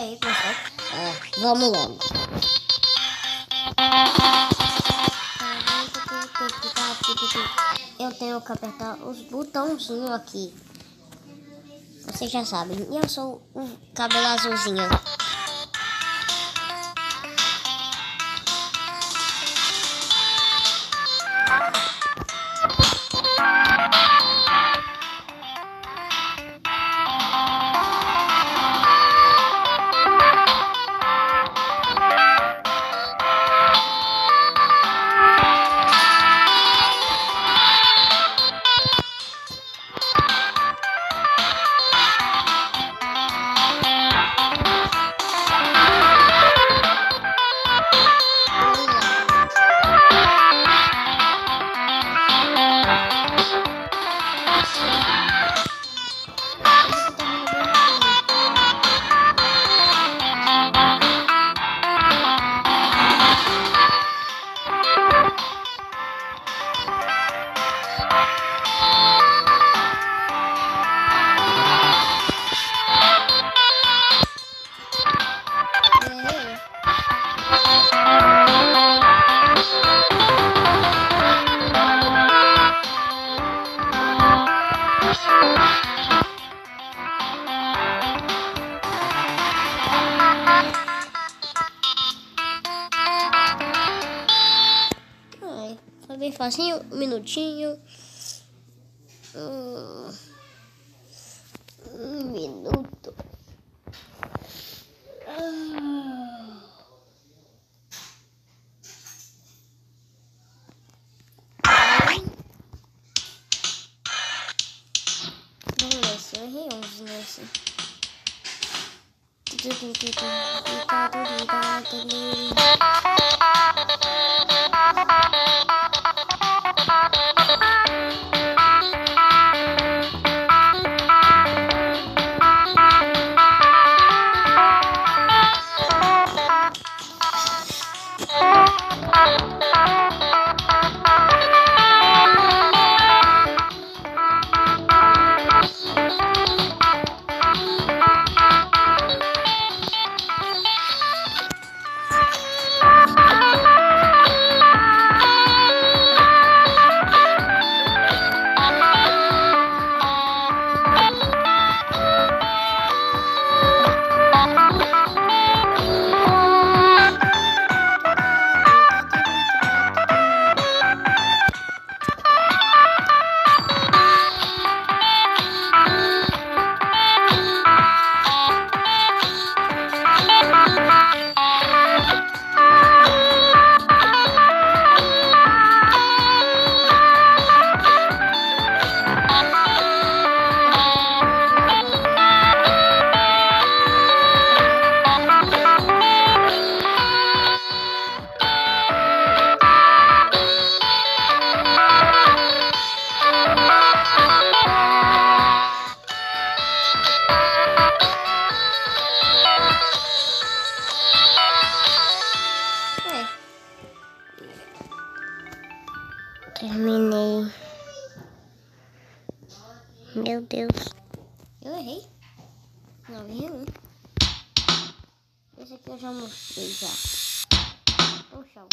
aí, pessoal. É, vamos logo. Eu tenho que apertar os botãozinhos aqui. Vocês já sabem. E eu sou o cabelo azulzinho. Bem facinho, um minutinho. Um, um minuto. Ah. Vamos se eu errei uns nesse. É. Meu Deus. Eu errei. Não, errei um. Esse aqui eu já mostrei já. Tchau.